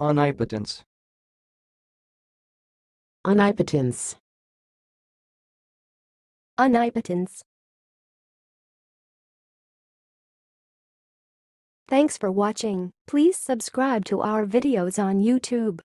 Omnipotence. Omnipotence. Omnipotence. Thanks for watching. Please subscribe to our videos on YouTube.